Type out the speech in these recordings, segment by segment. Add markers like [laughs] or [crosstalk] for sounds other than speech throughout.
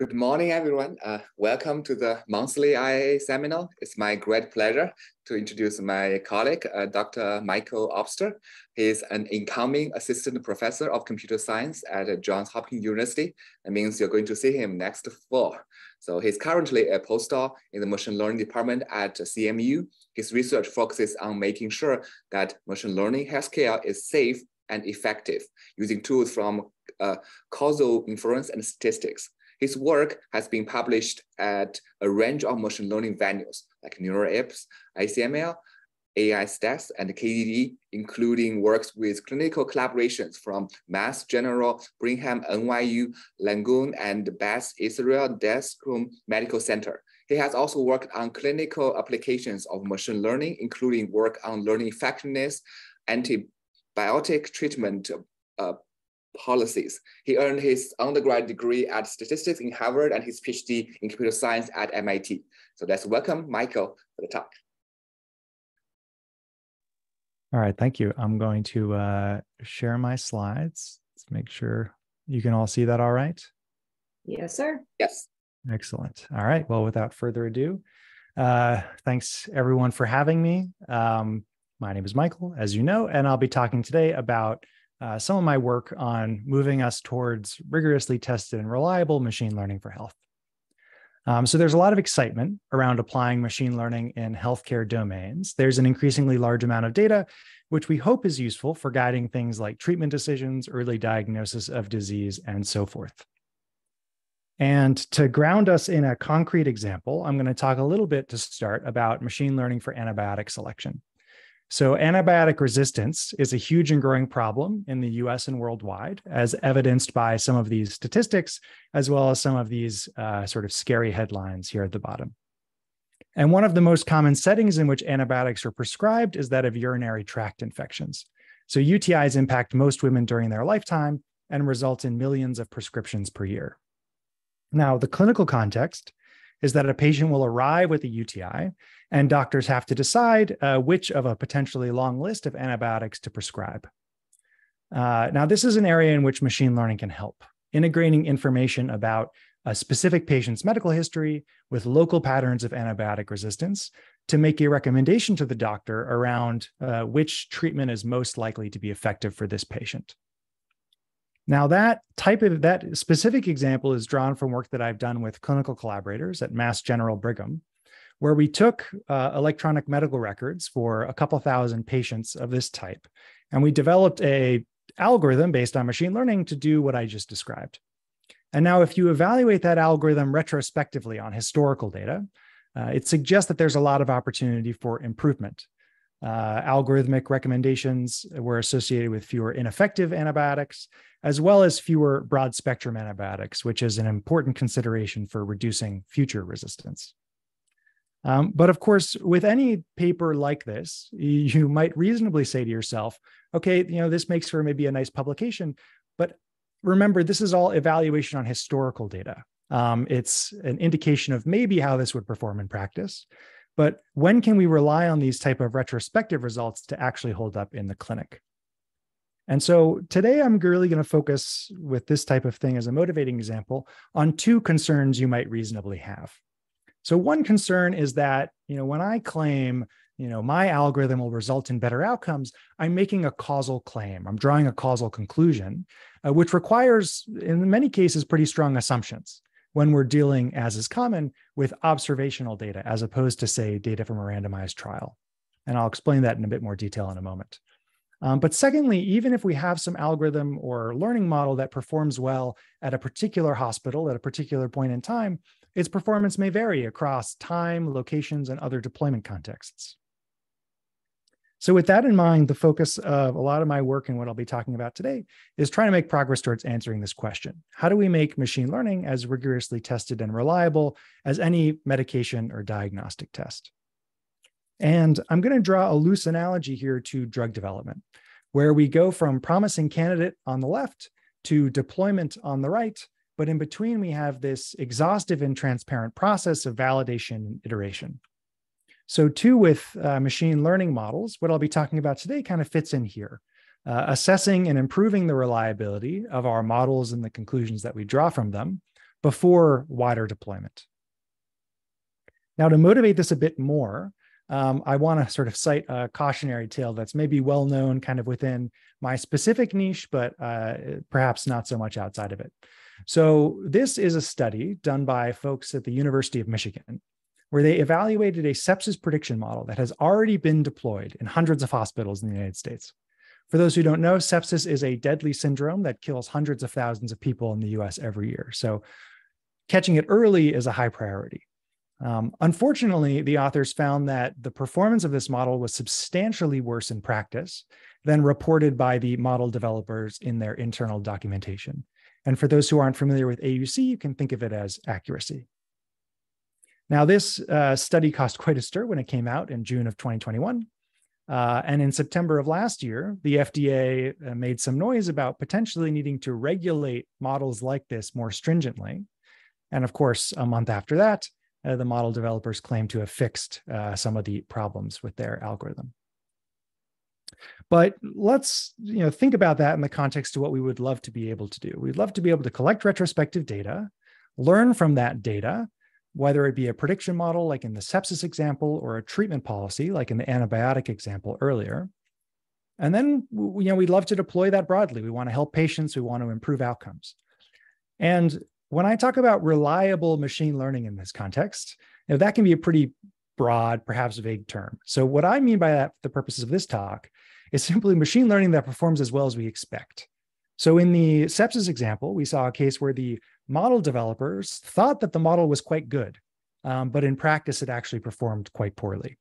Good morning, everyone. Uh, welcome to the monthly IAA seminar. It's my great pleasure to introduce my colleague, uh, Dr. Michael Oberst. He is an incoming assistant professor of computer science at Johns Hopkins University. That means you're going to see him next fall. So he's currently a postdoc in the machine learning department at CMU. His research focuses on making sure that machine learning healthcare is safe and effective using tools from uh, causal inference and statistics. His work has been published at a range of machine learning venues like NeurIPS, ICML, AI Stats, and KDD, including works with clinical collaborations from Mass General, Brigham, NYU, Langone, and Beth Israel Deaconess Medical Center. He has also worked on clinical applications of machine learning, including work on learning effectiveness, antibiotic treatment uh, policies. He earned his undergrad degree at statistics in Harvard and his PhD in computer science at MIT. So let's welcome Michael for the talk. All right, thank you. I'm going to uh, share my slides. Let's make sure you can all see that all right. Yes, sir. Yes. Excellent. All right. Well, without further ado, uh, thanks everyone for having me. Um, my name is Michael, as you know, and I'll be talking today about uh, some of my work on moving us towards rigorously tested and reliable machine learning for health. Um, so there's a lot of excitement around applying machine learning in healthcare domains. There's an increasingly large amount of data, which we hope is useful for guiding things like treatment decisions, early diagnosis of disease, and so forth. And to ground us in a concrete example, I'm going to talk a little bit to start about machine learning for antibiotic selection. So, antibiotic resistance is a huge and growing problem in the US and worldwide, as evidenced by some of these statistics, as well as some of these uh, sort of scary headlines here at the bottom. And one of the most common settings in which antibiotics are prescribed is that of urinary tract infections. So, UTIs impact most women during their lifetime and result in millions of prescriptions per year. Now, the clinical context is that a patient will arrive with a UTI, and doctors have to decide uh, which of a potentially long list of antibiotics to prescribe. Uh, now, this is an area in which machine learning can help, integrating information about a specific patient's medical history with local patterns of antibiotic resistance to make a recommendation to the doctor around uh, which treatment is most likely to be effective for this patient. Now, that type of that specific example is drawn from work that I've done with clinical collaborators at Mass General Brigham, where we took uh, electronic medical records for a couple thousand patients of this type, and we developed a algorithm based on machine learning to do what I just described. And now, if you evaluate that algorithm retrospectively on historical data, uh, it suggests that there's a lot of opportunity for improvement. Uh, algorithmic recommendations were associated with fewer ineffective antibiotics, as well as fewer broad spectrum antibiotics, which is an important consideration for reducing future resistance. Um, but of course, with any paper like this, you might reasonably say to yourself, okay, you know, this makes for maybe a nice publication, but remember, this is all evaluation on historical data. Um, it's an indication of maybe how this would perform in practice. But when can we rely on these type of retrospective results to actually hold up in the clinic? And so today I'm really going to focus with this type of thing as a motivating example on two concerns you might reasonably have. So one concern is that, you know, when I claim, you know, my algorithm will result in better outcomes, I'm making a causal claim. I'm drawing a causal conclusion, uh, which requires in many cases pretty strong assumptions when we're dealing as is common with observational data as opposed to say data from a randomized trial. And I'll explain that in a bit more detail in a moment. Um, but secondly, even if we have some algorithm or learning model that performs well at a particular hospital at a particular point in time, its performance may vary across time, locations, and other deployment contexts. So with that in mind, the focus of a lot of my work and what I'll be talking about today is trying to make progress towards answering this question. How do we make machine learning as rigorously tested and reliable as any medication or diagnostic test? And I'm going to draw a loose analogy here to drug development, where we go from promising candidate on the left to deployment on the right. But in between, we have this exhaustive and transparent process of validation and iteration. So, too, with uh, machine learning models, what I'll be talking about today kind of fits in here. Uh, assessing and improving the reliability of our models and the conclusions that we draw from them, before wider deployment. Now, to motivate this a bit more, um, I want to sort of cite a cautionary tale that's maybe well known kind of within my specific niche, but uh, perhaps not so much outside of it. So, this is a study done by folks at the University of Michigan, where they evaluated a sepsis prediction model that has already been deployed in hundreds of hospitals in the United States. For those who don't know, sepsis is a deadly syndrome that kills hundreds of thousands of people in the US every year. So, catching it early is a high priority. Um, unfortunately, the authors found that the performance of this model was substantially worse in practice than reported by the model developers in their internal documentation. And for those who aren't familiar with AUC, you can think of it as accuracy. Now, this uh, study caused quite a stir when it came out in June of 2021. Uh, and in September of last year, the FDA uh, made some noise about potentially needing to regulate models like this more stringently. And of course, a month after that, uh, the model developers claim to have fixed uh, some of the problems with their algorithm. But let's you know think about that in the context of what we would love to be able to do. We'd love to be able to collect retrospective data, learn from that data, whether it be a prediction model like in the sepsis example or a treatment policy like in the antibiotic example earlier. And then you know we'd love to deploy that broadly. We want to help patients, we want to improve outcomes. And when I talk about reliable machine learning in this context, that can be a pretty broad, perhaps vague term. So, what I mean by that, for the purposes of this talk, is simply machine learning that performs as well as we expect. So, in the sepsis example, we saw a case where the model developers thought that the model was quite good, um, but in practice, it actually performed quite poorly.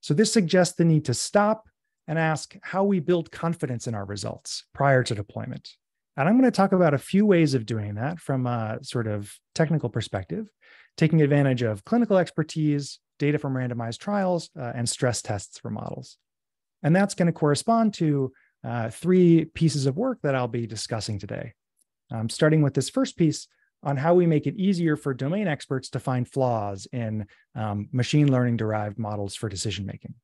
So, this suggests the need to stop and ask how we build confidence in our results prior to deployment. And I'm going to talk about a few ways of doing that from a sort of technical perspective, taking advantage of clinical expertise, data from randomized trials, uh, and stress tests for models. And that's going to correspond to uh, three pieces of work that I'll be discussing today. Um, starting with this first piece on how we make it easier for domain experts to find flaws in um, machine learning derived models for decision making.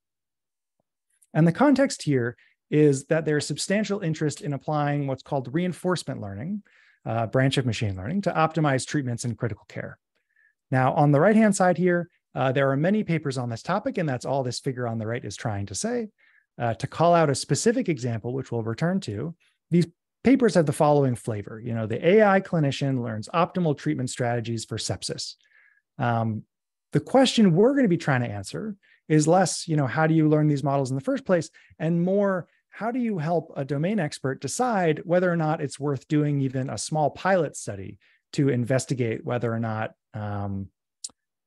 And the context here is that there's substantial interest in applying what's called reinforcement learning, uh, branch of machine learning, to optimize treatments in critical care. Now, on the right hand side here, uh, there are many papers on this topic, and that's all this figure on the right is trying to say. Uh, to call out a specific example, which we'll return to, these papers have the following flavor. You know, the AI clinician learns optimal treatment strategies for sepsis. Um, the question we're going to be trying to answer is less, you know, how do you learn these models in the first place, and more, how do you help a domain expert decide whether or not it's worth doing even a small pilot study to investigate whether or not um,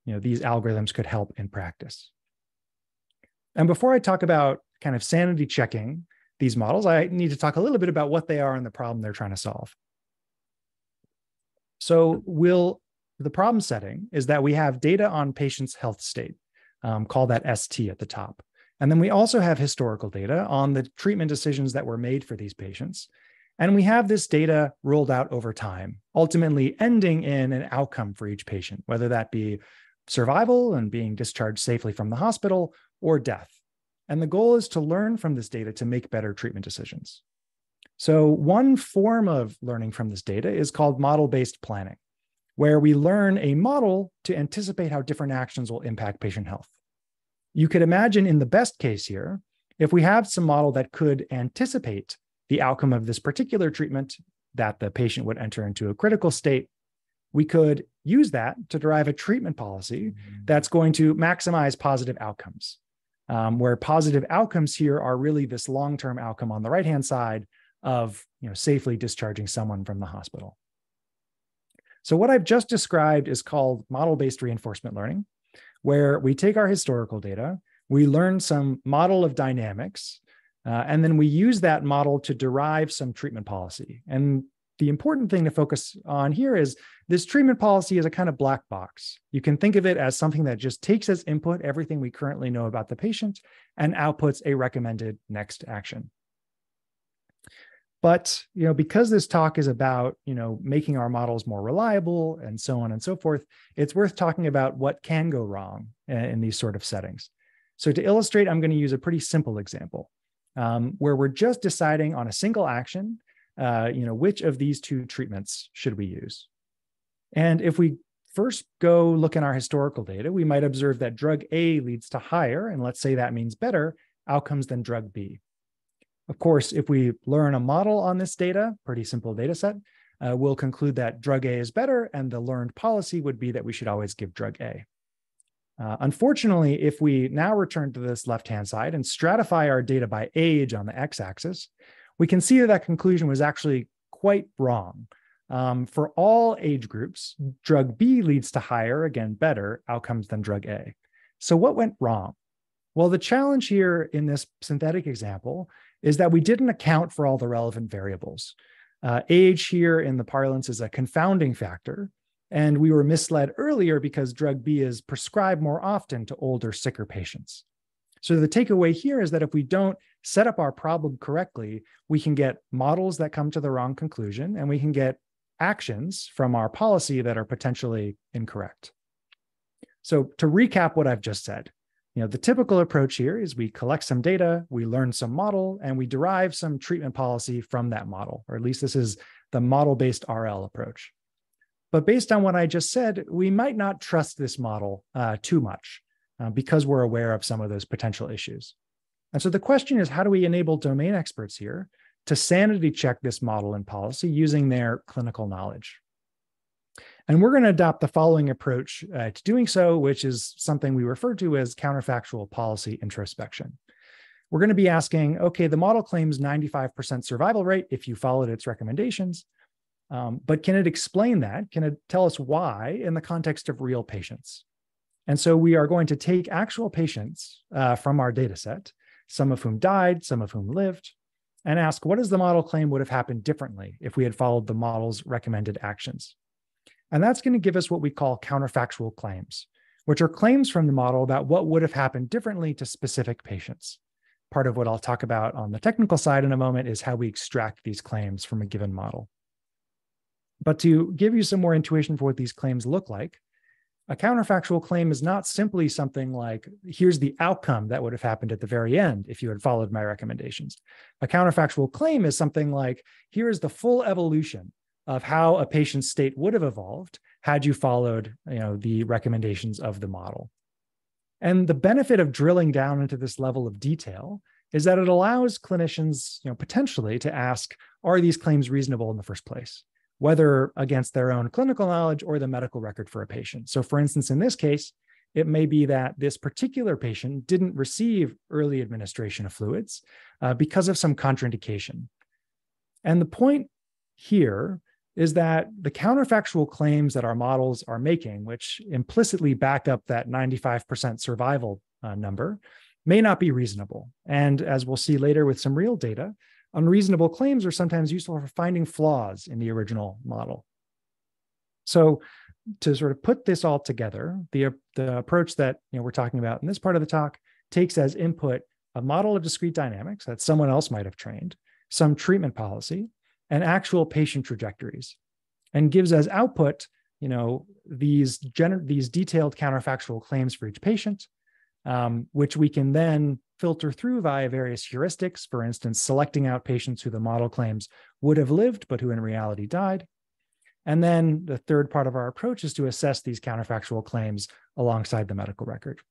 you know these algorithms could help in practice? And before i talk about kind of sanity checking these models i need to talk a little bit about what they are and the problem they're trying to solve. So will the problem setting is that we have data on patients health state um, call that st at the top and then we also have historical data on the treatment decisions that were made for these patients. And we have this data rolled out over time, ultimately ending in an outcome for each patient, whether that be survival and being discharged safely from the hospital or death. And the goal is to learn from this data to make better treatment decisions. So, one form of learning from this data is called model based planning, where we learn a model to anticipate how different actions will impact patient health you could imagine in the best case here, if we have some model that could anticipate the outcome of this particular treatment, that the patient would enter into a critical state, we could use that to derive a treatment policy mm-hmm. that's going to maximize positive outcomes. Um, where positive outcomes here are really this long-term outcome on the right-hand side of you know safely discharging someone from the hospital. So what I've just described is called model-based reinforcement learning where we take our historical data, we learn some model of dynamics, uh, and then we use that model to derive some treatment policy. And the important thing to focus on here is this treatment policy is a kind of black box. You can think of it as something that just takes as input everything we currently know about the patient and outputs a recommended next action. But you know, because this talk is about you know making our models more reliable and so on and so forth, it's worth talking about what can go wrong in these sort of settings. So to illustrate, I'm going to use a pretty simple example um, where we're just deciding on a single action, uh, you know, which of these two treatments should we use. And if we first go look in our historical data, we might observe that drug A leads to higher, and let's say that means better, outcomes than drug B. Of course, if we learn a model on this data, pretty simple data set, uh, we'll conclude that drug A is better, and the learned policy would be that we should always give drug A. Uh, unfortunately, if we now return to this left-hand side and stratify our data by age on the x-axis, we can see that that conclusion was actually quite wrong. Um, for all age groups, drug B leads to higher, again, better outcomes than drug A. So what went wrong? Well, the challenge here in this synthetic example is that we didn't account for all the relevant variables. Uh, age here in the parlance is a confounding factor, and we were misled earlier because drug B is prescribed more often to older, sicker patients. So the takeaway here is that if we don't set up our problem correctly, we can get models that come to the wrong conclusion and we can get actions from our policy that are potentially incorrect. So to recap what I've just said, you know, the typical approach here is we collect some data, we learn some model, and we derive some treatment policy from that model, or at least this is the model-based RL approach. But based on what I just said, we might not trust this model uh, too much uh, because we're aware of some of those potential issues. And so the question is, how do we enable domain experts here to sanity check this model and policy using their clinical knowledge? And we're going to adopt the following approach uh, to doing so, which is something we refer to as counterfactual policy introspection. We're going to be asking, okay, the model claims 95% survival rate if you followed its recommendations. Um, but can it explain that? Can it tell us why in the context of real patients? And so we are going to take actual patients uh, from our data set, some of whom died, some of whom lived, and ask what does the model claim would have happened differently if we had followed the model's recommended actions? And that's going to give us what we call counterfactual claims, which are claims from the model about what would have happened differently to specific patients. Part of what I'll talk about on the technical side in a moment is how we extract these claims from a given model. But to give you some more intuition for what these claims look like, a counterfactual claim is not simply something like, here's the outcome that would have happened at the very end if you had followed my recommendations. A counterfactual claim is something like, here is the full evolution of how a patient's state would have evolved had you followed you know, the recommendations of the model. And the benefit of drilling down into this level of detail is that it allows clinicians you know, potentially to ask, are these claims reasonable in the first place? whether against their own clinical knowledge or the medical record for a patient. So, for instance, in this case, it may be that this particular patient didn't receive early administration of fluids uh, because of some contraindication. And the point here is that the counterfactual claims that our models are making, which implicitly back up that 95% survival uh, number, may not be reasonable. And as we'll see later with some real data, unreasonable claims are sometimes useful for finding flaws in the original model. So to sort of put this all together, the, the approach that you know, we're talking about in this part of the talk takes as input a model of discrete dynamics that someone else might have trained, some treatment policy, and actual patient trajectories, and gives as output you know, these, gener- these detailed counterfactual claims for each patient, um, which we can then filter through via various heuristics, for instance, selecting out patients who the model claims would have lived, but who in reality died. And then the third part of our approach is to assess these counterfactual claims alongside the medical record.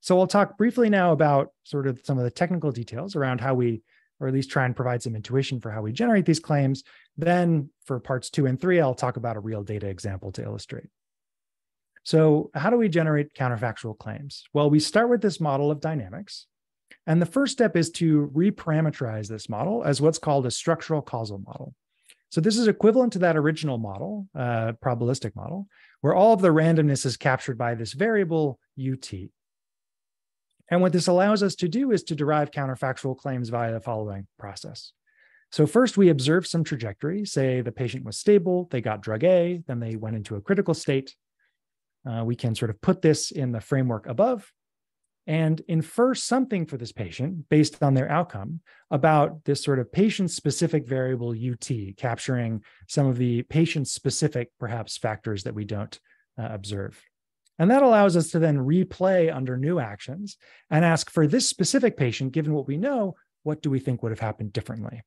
So I'll talk briefly now about sort of some of the technical details around how we, or at least try and provide some intuition for how we generate these claims. Then for parts two and three, I'll talk about a real data example to illustrate. So, how do we generate counterfactual claims? Well, we start with this model of dynamics. And the first step is to reparameterize this model as what's called a structural causal model. So, this is equivalent to that original model, uh, probabilistic model, where all of the randomness is captured by this variable ut. And what this allows us to do is to derive counterfactual claims via the following process. So, first, we observe some trajectory. Say the patient was stable, they got drug A, then they went into a critical state uh, we can sort of put this in the framework above and infer something for this patient based on their outcome about this sort of patient specific variable UT, capturing some of the patient specific, perhaps, factors that we don't uh, observe. And that allows us to then replay under new actions and ask for this specific patient, given what we know, what do we think would have happened differently?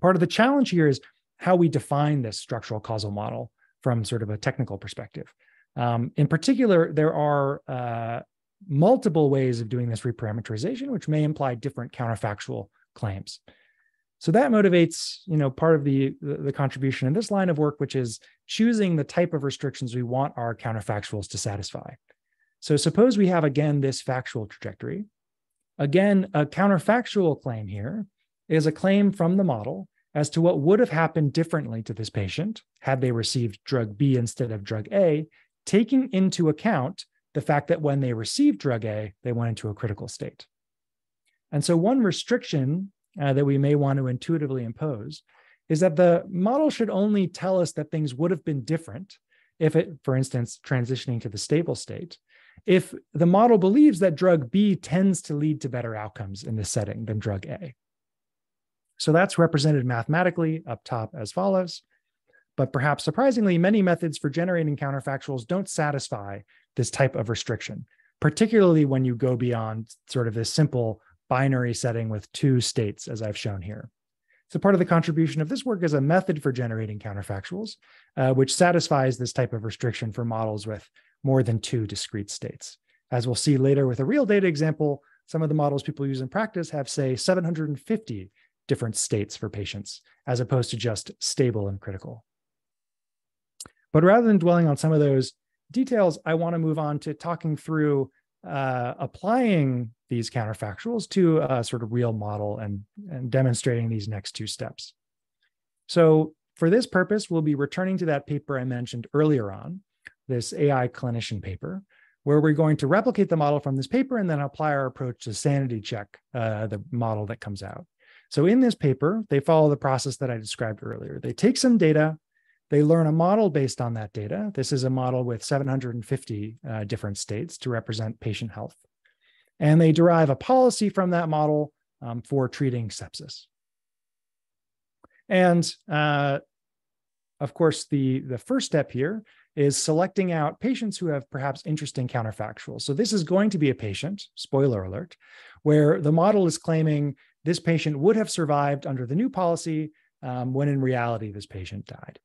Part of the challenge here is how we define this structural causal model from sort of a technical perspective. Um, in particular, there are uh, multiple ways of doing this reparameterization, which may imply different counterfactual claims. So that motivates, you know, part of the, the, contribution in this line of work, which is choosing the type of restrictions we want our counterfactuals to satisfy. So suppose we have again this factual trajectory. Again, a counterfactual claim here is a claim from the model as to what would have happened differently to this patient had they received drug B instead of drug A, taking into account the fact that when they received drug A, they went into a critical state. And so, one restriction uh, that we may want to intuitively impose is that the model should only tell us that things would have been different if it, for instance, transitioning to the stable state, if the model believes that drug B tends to lead to better outcomes in this setting than drug A. So that's represented mathematically up top as follows. But perhaps surprisingly, many methods for generating counterfactuals don't satisfy this type of restriction, particularly when you go beyond sort of this simple binary setting with two states, as I've shown here. So part of the contribution of this work is a method for generating counterfactuals, uh, which satisfies this type of restriction for models with more than two discrete states. As we'll see later with a real data example, some of the models people use in practice have, say, 750 different states for patients, as opposed to just stable and critical. But rather than dwelling on some of those details, I want to move on to talking through uh, applying these counterfactuals to a sort of real model and, and demonstrating these next two steps. So for this purpose, we'll be returning to that paper I mentioned earlier on, this AI clinician paper, where we're going to replicate the model from this paper and then apply our approach to sanity check uh, the model that comes out. So in this paper, they follow the process that I described earlier. They take some data, they learn a model based on that data. This is a model with 750 uh, different states to represent patient health. And they derive a policy from that model um, for treating sepsis. And uh, of course, the, the first step here is selecting out patients who have perhaps interesting counterfactuals. So this is going to be a patient, spoiler alert, where the model is claiming this patient would have survived under the new policy um, when in reality this patient died.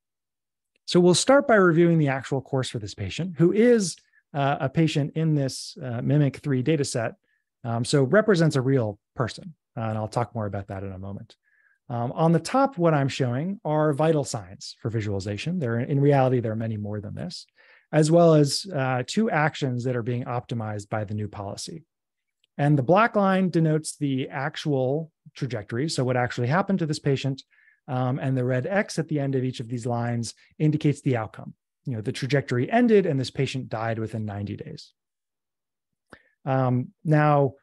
So we'll start by reviewing the actual course for this patient, who is uh, a patient in this uh, MIMIC 3 data set. Um, so represents a real person. Uh, and I'll talk more about that in a moment. Um, on the top, what I'm showing are vital signs for visualization. There, in reality, there are many more than this, as well as uh, two actions that are being optimized by the new policy. And the black line denotes the actual trajectory. So what actually happened to this patient um, and the red X at the end of each of these lines indicates the outcome. You know, the trajectory ended and this patient died within 90 days. Um, now,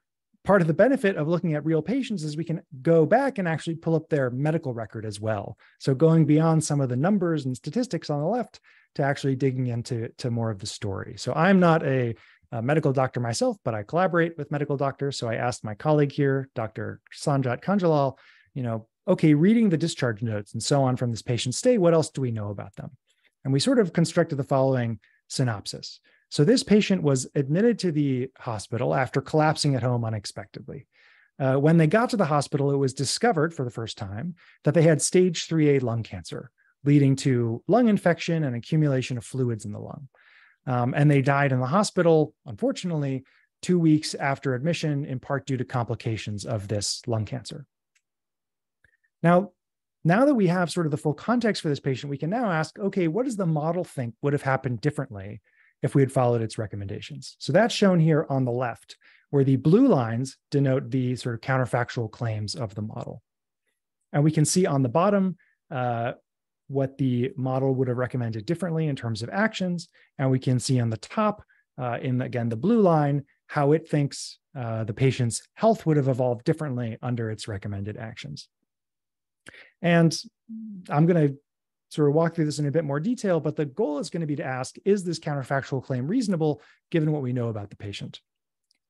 part of the benefit of looking at real patients is we can go back and actually pull up their medical record as well. So going beyond some of the numbers and statistics on the left to actually digging into to more of the story. So I'm not a, a medical doctor myself, but I collaborate with medical doctors. So I asked my colleague here, Dr. Sanjat Kanjilal, you know, okay, reading the discharge notes and so on from this patient's stay, what else do we know about them? And we sort of constructed the following synopsis. So this patient was admitted to the hospital after collapsing at home unexpectedly. Uh, when they got to the hospital, it was discovered for the first time that they had stage 3A lung cancer, leading to lung infection and accumulation of fluids in the lung. Um, and they died in the hospital, unfortunately, two weeks after admission, in part due to complications of this lung cancer. Now, now that we have sort of the full context for this patient, we can now ask, okay, what does the model think would have happened differently if we had followed its recommendations? So that's shown here on the left, where the blue lines denote the sort of counterfactual claims of the model. And we can see on the bottom uh, what the model would have recommended differently in terms of actions. And we can see on the top, uh, in again, the blue line, how it thinks uh, the patient's health would have evolved differently under its recommended actions. And I'm going to sort of walk through this in a bit more detail, but the goal is going to be to ask is this counterfactual claim reasonable given what we know about the patient?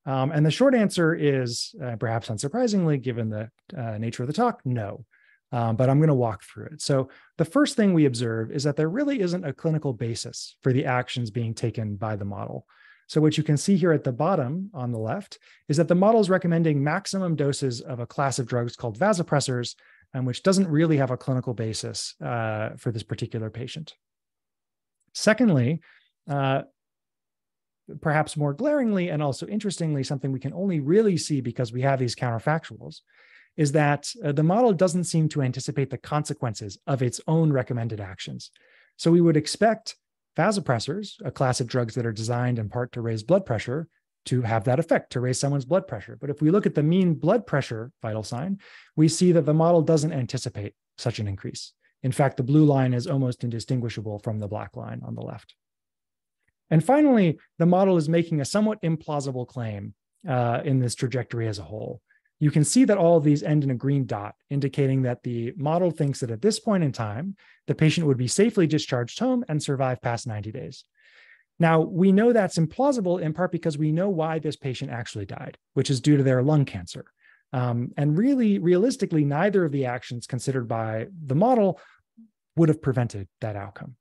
Um, and the short answer is, uh, perhaps unsurprisingly, given the uh, nature of the talk, no. Um, but I'm going to walk through it. So, the first thing we observe is that there really isn't a clinical basis for the actions being taken by the model. So, what you can see here at the bottom on the left is that the model is recommending maximum doses of a class of drugs called vasopressors and which doesn't really have a clinical basis uh, for this particular patient. Secondly, uh, perhaps more glaringly and also interestingly, something we can only really see because we have these counterfactuals, is that uh, the model doesn't seem to anticipate the consequences of its own recommended actions. So we would expect vasopressors, a class of drugs that are designed in part to raise blood pressure, to have that effect, to raise someone's blood pressure. But if we look at the mean blood pressure vital sign, we see that the model doesn't anticipate such an increase. In fact, the blue line is almost indistinguishable from the black line on the left. And finally, the model is making a somewhat implausible claim uh, in this trajectory as a whole. You can see that all of these end in a green dot, indicating that the model thinks that at this point in time, the patient would be safely discharged home and survive past 90 days. Now, we know that's implausible in part because we know why this patient actually died, which is due to their lung cancer. Um, and really, realistically, neither of the actions considered by the model would have prevented that outcome.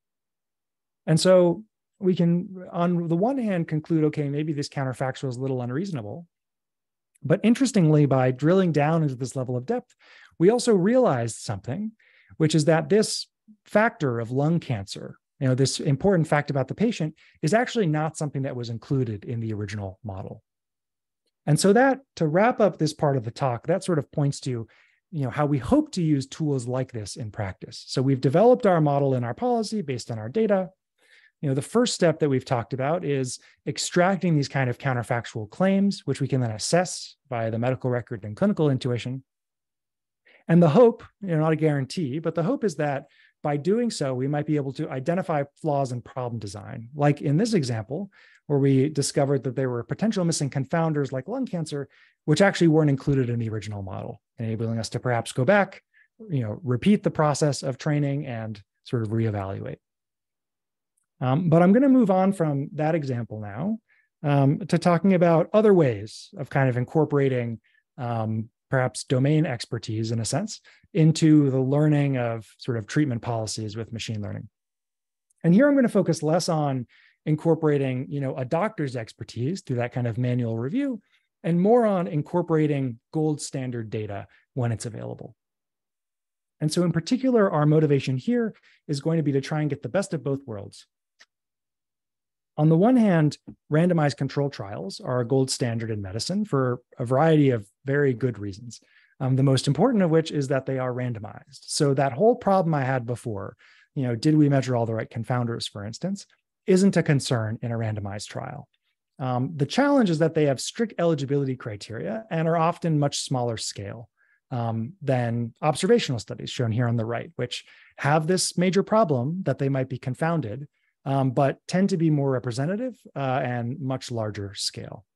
And so we can, on the one hand, conclude okay, maybe this counterfactual is a little unreasonable. But interestingly, by drilling down into this level of depth, we also realized something, which is that this factor of lung cancer, you know, this important fact about the patient, is actually not something that was included in the original model. And so that to wrap up this part of the talk, that sort of points to you know how we hope to use tools like this in practice. So we've developed our model in our policy based on our data you know the first step that we've talked about is extracting these kind of counterfactual claims which we can then assess by the medical record and clinical intuition and the hope you know not a guarantee but the hope is that by doing so we might be able to identify flaws in problem design. Like in this example where we discovered that there were potential missing confounders like lung cancer which actually weren't included in the original model enabling us to perhaps go back you know repeat the process of training and sort of reevaluate. Um, but I'm going to move on from that example now um, to talking about other ways of kind of incorporating um, perhaps domain expertise in a sense into the learning of sort of treatment policies with machine learning. And here I'm going to focus less on incorporating, you know, a doctor's expertise through that kind of manual review and more on incorporating gold standard data when it's available. And so in particular, our motivation here is going to be to try and get the best of both worlds on the one hand, randomized control trials are a gold standard in medicine for a variety of very good reasons. Um, the most important of which is that they are randomized. So that whole problem I had before, you know, did we measure all the right confounders, for instance, isn't a concern in a randomized trial. Um, the challenge is that they have strict eligibility criteria and are often much smaller scale um, than observational studies shown here on the right, which have this major problem that they might be confounded um, but tend to be more representative uh, and much larger scale.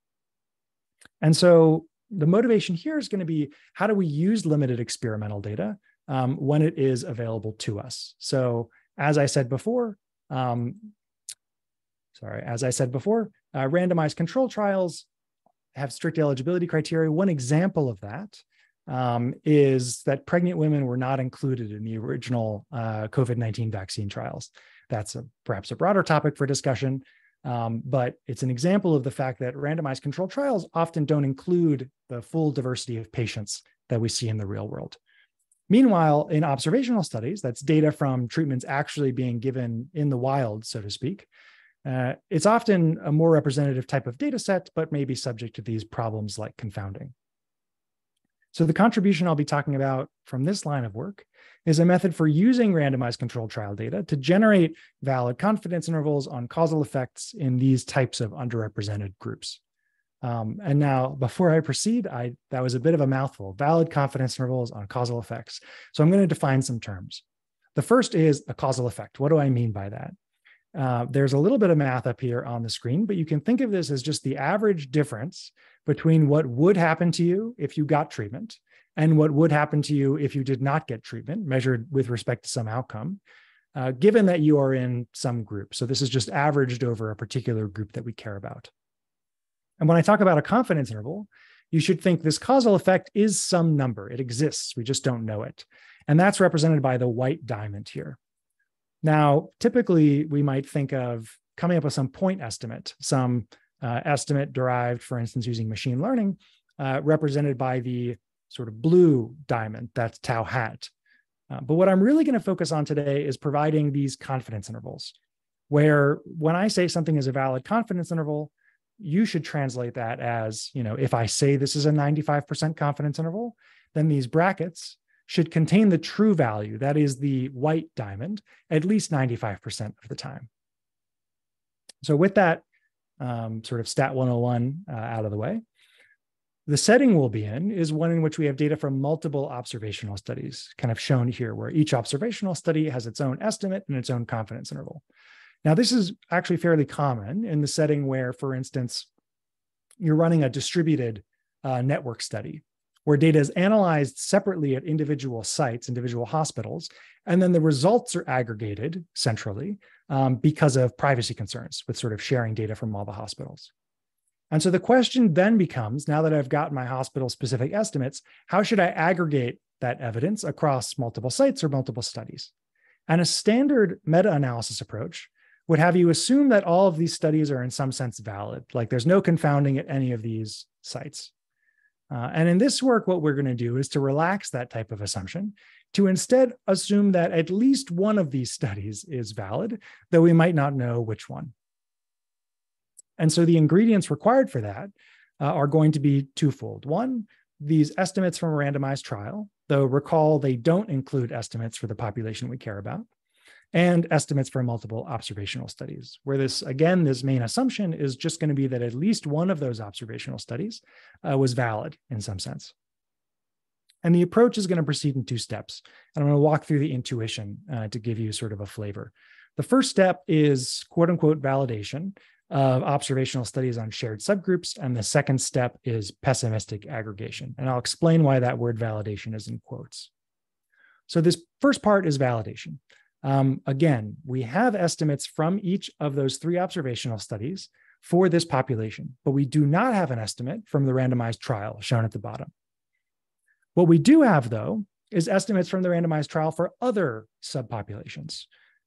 And so the motivation here is going to be how do we use limited experimental data um, when it is available to us? So, as I said before, um, sorry, as I said before, uh, randomized control trials have strict eligibility criteria. One example of that um, is that pregnant women were not included in the original uh, COVID 19 vaccine trials. That's a, perhaps a broader topic for discussion, um, but it's an example of the fact that randomized controlled trials often don't include the full diversity of patients that we see in the real world. Meanwhile, in observational studies, that's data from treatments actually being given in the wild, so to speak, uh, it's often a more representative type of data set, but may be subject to these problems like confounding. So the contribution I'll be talking about from this line of work is a method for using randomized controlled trial data to generate valid confidence intervals on causal effects in these types of underrepresented groups. Um, and now, before I proceed, I that was a bit of a mouthful. Valid confidence intervals on causal effects. So I'm going to define some terms. The first is a causal effect. What do I mean by that? Uh, there's a little bit of math up here on the screen, but you can think of this as just the average difference between what would happen to you if you got treatment and what would happen to you if you did not get treatment, measured with respect to some outcome, uh, given that you are in some group. So this is just averaged over a particular group that we care about. And when I talk about a confidence interval, you should think this causal effect is some number. It exists. We just don't know it. And that's represented by the white diamond here. Now, typically, we might think of coming up with some point estimate, some uh, estimate derived, for instance, using machine learning, uh, represented by the sort of blue diamond, that's tau hat. Uh, but what I'm really going to focus on today is providing these confidence intervals, where when I say something is a valid confidence interval, you should translate that as, you know, if I say this is a 95% confidence interval, then these brackets should contain the true value, that is the white diamond, at least 95% of the time. So with that um, sort of stat 101 uh, out of the way, the setting we'll be in is one in which we have data from multiple observational studies, kind of shown here, where each observational study has its own estimate and its own confidence interval. Now, this is actually fairly common in the setting where, for instance, you're running a distributed uh, network study where data is analyzed separately at individual sites, individual hospitals, and then the results are aggregated centrally um, because of privacy concerns with sort of sharing data from all the hospitals. And so the question then becomes now that I've got my hospital specific estimates, how should I aggregate that evidence across multiple sites or multiple studies? And a standard meta analysis approach would have you assume that all of these studies are in some sense valid, like there's no confounding at any of these sites. Uh, and in this work, what we're going to do is to relax that type of assumption to instead assume that at least one of these [laughs] studies is valid, though we might not know which one. And so the ingredients required for that uh, are going to be twofold. One, these estimates from a randomized trial, though recall they don't include estimates for the population we care about, and estimates for multiple observational studies, where this, again, this main assumption is just going to be that at least one of those observational studies uh, was valid in some sense. And the approach is going to proceed in two steps. And I'm going to walk through the intuition uh, to give you sort of a flavor. The first step is quote unquote validation of observational studies on shared subgroups. And the second step is pessimistic aggregation. And I'll explain why that word validation is in quotes. So, this first part is validation. Um, again, we have estimates from each of those three observational studies for this population, but we do not have an estimate from the randomized trial shown at the bottom. What we do have, though, is estimates from the randomized trial for other subpopulations.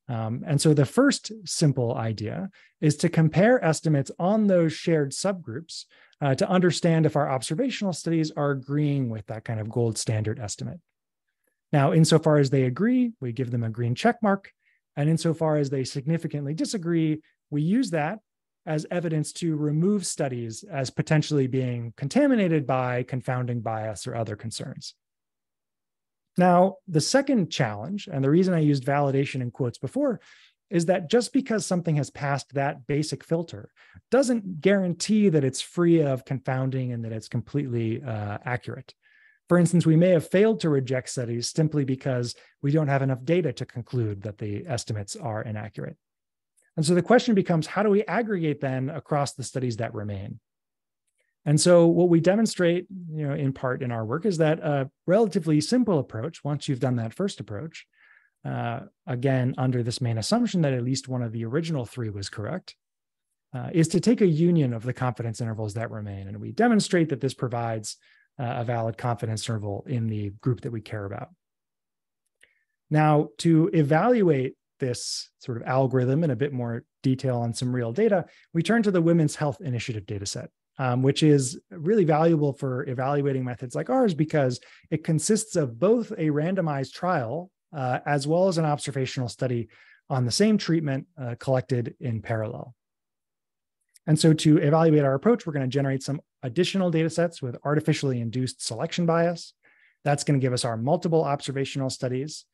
Um, and so the first simple idea is to compare estimates on those shared subgroups uh, to understand if our observational studies are agreeing with that kind of gold standard estimate. Now, insofar as they agree, we give them a green check mark. And insofar as they significantly disagree, we use that as evidence to remove studies as potentially being contaminated by confounding bias or other concerns. Now, the second challenge, and the reason I used validation in quotes before, is that just because something has passed that basic filter doesn't guarantee that it's free of confounding and that it's completely uh, accurate. For instance, we may have failed to reject studies simply because we don't have enough data to conclude that the estimates are inaccurate. And so the question becomes how do we aggregate then across the studies that remain? And so what we demonstrate, you know, in part in our work is that a relatively simple approach, once you've done that first approach, uh, again, under this main assumption that at least one of the original three was correct, uh, is to take a union of the confidence intervals that remain. And we demonstrate that this provides uh, a valid confidence interval in the group that we care about. Now, to evaluate this sort of algorithm in a bit more detail on some real data, we turn to the Women's Health Initiative dataset, um, which is really valuable for evaluating methods like ours because it consists of both a randomized trial uh, as well as an observational study on the same treatment uh, collected in parallel. And so to evaluate our approach, we're going to generate some additional data sets with artificially induced selection bias. That's going to give us our multiple observational studies.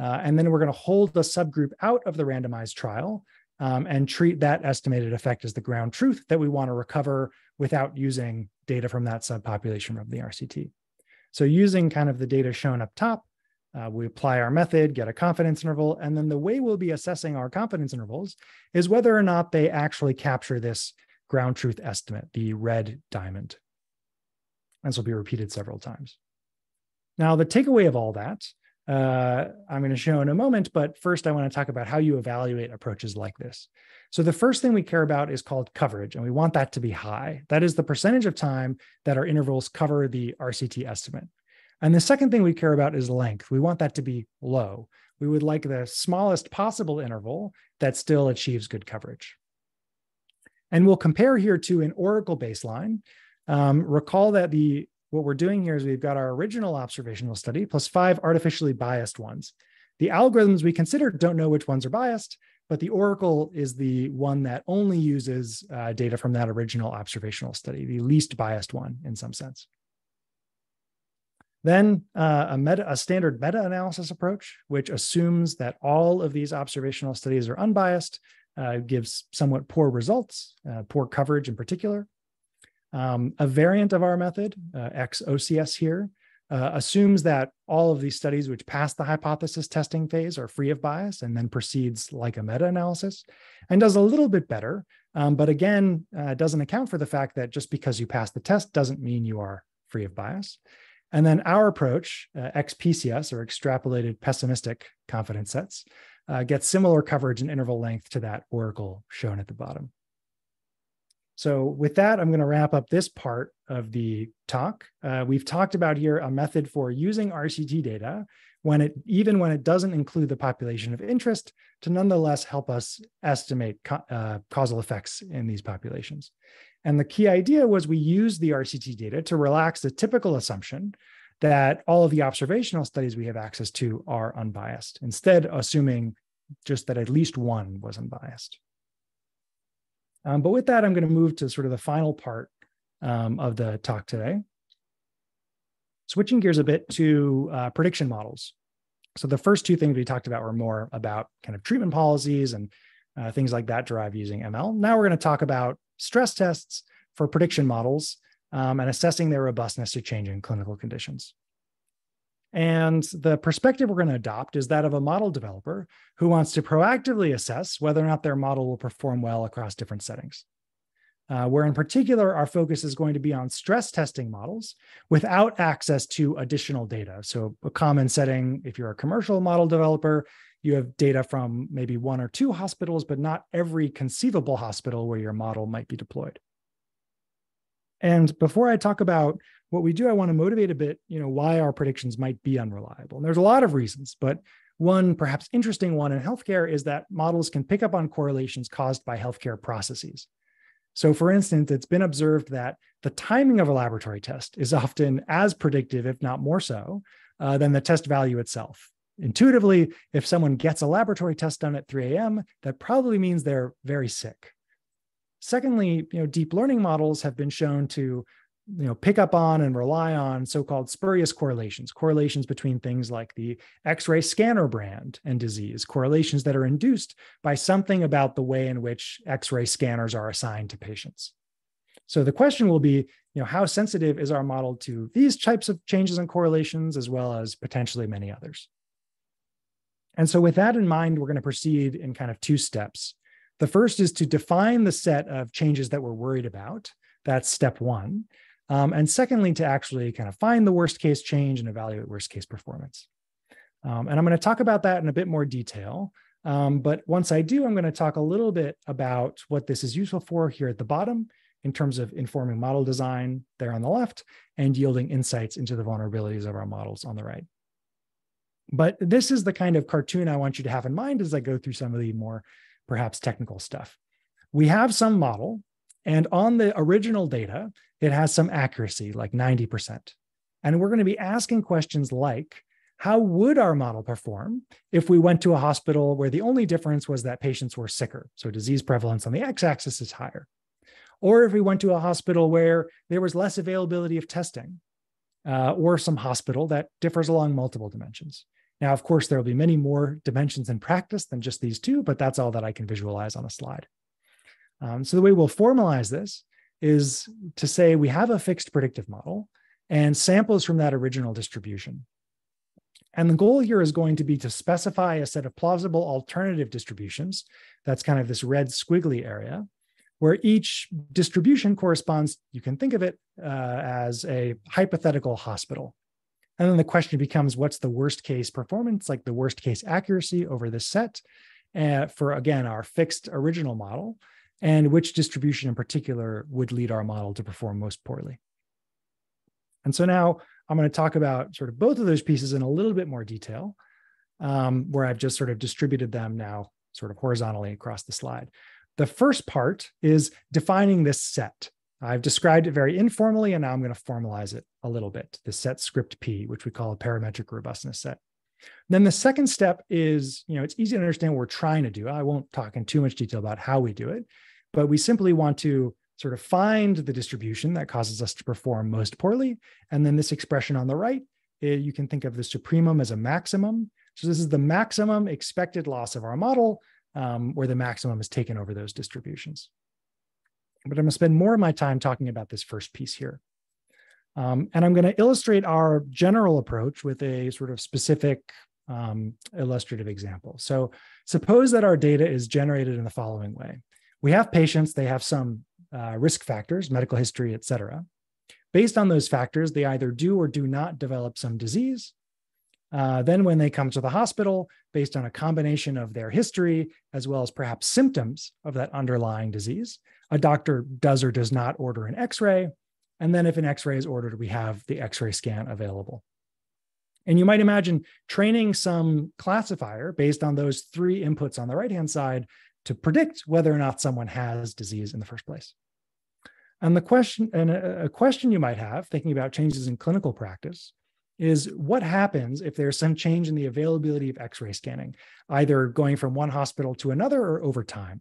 Uh, and then we're going to hold the subgroup out of the randomized trial um, and treat that estimated effect as the ground truth that we want to recover without using data from that subpopulation of the RCT. So using kind of the data shown up top, uh, we apply our method, get a confidence interval, and then the way we'll be assessing our confidence intervals is whether or not they actually capture this ground truth estimate, the red diamond. This will be repeated several times. Now, the takeaway of all that uh, I'm going to show in a moment. But first, I want to talk about how you evaluate approaches like this. So, the first thing we care about is called coverage, and we want that to be high. That is the percentage of time that our intervals cover the RCT estimate. And the second thing we care about is length. We want that to be low. We would like the smallest possible interval that still achieves good coverage. And we'll compare here to an Oracle baseline. Um, recall that the what we're doing here is we've got our original observational study plus five artificially biased ones. The algorithms we consider don't know which ones are biased, but the Oracle is the one that only uses uh, data from that original observational study, the least biased one in some sense. Then uh, a, meta, a standard meta-analysis approach, which assumes that all of these observational studies are unbiased, uh, gives somewhat poor results, uh, poor coverage in particular. Um, a variant of our method, uh, XOCS here, uh, assumes that all of these studies which pass the hypothesis testing phase are free of bias and then proceeds like a meta-analysis and does a little bit better. Um, but again, uh, doesn't account for the fact that just because you pass the test doesn't mean you are free of bias. And then our approach, uh, XPCS or extrapolated pessimistic confidence sets, uh, gets similar coverage and interval length to that oracle shown at the bottom. So with that, I'm going to wrap up this part of the talk. Uh, we've talked about here a method for using RCT data when it even when it doesn't include the population of interest to nonetheless help us estimate co uh, causal effects in these populations. And the key idea was we use the RCT data to relax the typical assumption that all of the observational studies we have access to are unbiased, instead assuming just that at least one was unbiased. Um, but with that, I'm going to move to sort of the final part um, of the talk today. Switching gears a bit to uh, prediction models. So the first two things we talked about were more about kind of treatment policies and uh, things like that derived using ML. Now we're going to talk about stress tests for prediction models um, and assessing their robustness to changing clinical conditions. And the perspective we're going to adopt is that of a model developer who wants to proactively assess whether or not their model will perform well across different settings. Uh, where in particular, our focus is going to be on stress testing models without access to additional data. So, a common setting, if you're a commercial model developer, you have data from maybe one or two hospitals, but not every conceivable hospital where your model might be deployed. And before I talk about what we do, I want to motivate a bit, you know, why our predictions might be unreliable. And there's a lot of reasons, but one perhaps interesting one in healthcare is that models can pick up on correlations caused by healthcare processes. So, for instance, it's been observed that the timing of a laboratory test is often as predictive, if not more so, uh, than the test value itself. Intuitively, if someone gets a laboratory test done at 3 a.m., that probably means they're very sick. Secondly, you know, deep learning models have been shown to you know pick up on and rely on so-called spurious correlations correlations between things like the x-ray scanner brand and disease correlations that are induced by something about the way in which x-ray scanners are assigned to patients so the question will be you know how sensitive is our model to these types of changes and correlations as well as potentially many others and so with that in mind we're going to proceed in kind of two steps the first is to define the set of changes that we're worried about that's step one um, and secondly, to actually kind of find the worst case change and evaluate worst case performance. Um, and I'm going to talk about that in a bit more detail. Um, but once I do, I'm going to talk a little bit about what this is useful for here at the bottom in terms of informing model design there on the left and yielding insights into the vulnerabilities of our models on the right. But this is the kind of cartoon I want you to have in mind as I go through some of the more perhaps technical stuff. We have some model, and on the original data, it has some accuracy, like 90%. And we're going to be asking questions like, how would our model perform if we went to a hospital where the only difference was that patients were sicker? So disease prevalence on the x axis is higher. Or if we went to a hospital where there was less availability of testing, uh, or some hospital that differs along multiple dimensions. Now, of course, there will be many more dimensions in practice than just these two, but that's all that I can visualize on a slide. Um, so the way we'll formalize this is to say we have a fixed predictive model and samples from that original distribution. And the goal here is going to be to specify a set of plausible alternative distributions. That's kind of this red squiggly area, where each distribution corresponds, you can think of it uh, as a hypothetical hospital. And then the question becomes what's the worst case performance, like the worst case accuracy over this set uh, for, again, our fixed original model and which distribution in particular would lead our model to perform most poorly. And so now I'm going to talk about sort of both of those pieces in a little bit more detail, um, where I've just sort of distributed them now sort of horizontally across the slide. The first part is defining this set. I've described it very informally, and now I'm going to formalize it a little bit, the set script P, which we call a parametric robustness set. Then the second step is, you know, it's easy to understand what we're trying to do. I won't talk in too much detail about how we do it, but we simply want to sort of find the distribution that causes us to perform most poorly. And then this expression on the right, it, eh, you can think of the supremum as a maximum. So this is the maximum expected loss of our model, um, where the maximum is taken over those distributions. But I'm going to spend more of my time talking about this first piece here. Um, and I'm going to illustrate our general approach with a sort of specific um, illustrative example. So suppose that our data is generated in the following way. We have patients, they have some uh, risk factors, medical history, et cetera. Based on those factors, they either do or do not develop some disease. Uh, then, when they come to the hospital, based on a combination of their history as well as perhaps symptoms of that underlying disease, a doctor does or does not order an x ray. And then, if an x ray is ordered, we have the x ray scan available. And you might imagine training some classifier based on those three inputs on the right hand side to predict whether or not someone has disease in the first place. And the question, and a, a question you might have thinking about changes in clinical practice is what happens if there's some change in the availability of x-ray scanning, either going from one hospital to another or over time.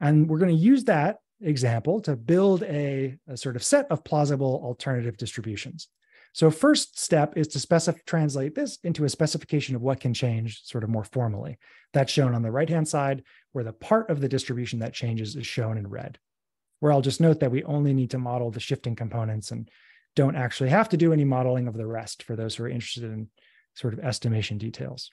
And we're going to use that example to build a, a sort of set of plausible alternative distributions. So first step is to specify translate this into a specification of what can change sort of more formally. That's shown on the right-hand side, where the part of the distribution that changes is shown in red. Where I'll just note that we only need to model the shifting components and don't actually have to do any modeling of the rest for those who are interested in sort of estimation details.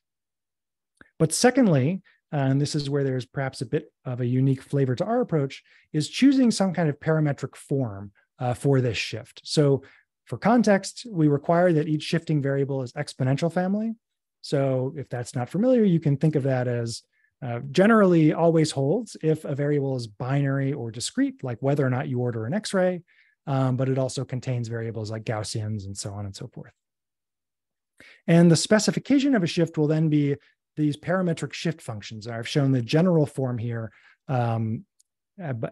But secondly, and this is where there's perhaps a bit of a unique flavor to our approach, is choosing some kind of parametric form uh, for this shift. So for context, we require that each shifting variable is exponential family. So if that's not familiar, you can think of that as uh, generally always holds if a variable is binary or discrete, like whether or not you order an X-ray, um, but it also contains variables like Gaussians and so on and so forth. And the specification of a shift will then be these parametric shift functions. I've shown the general form here, um,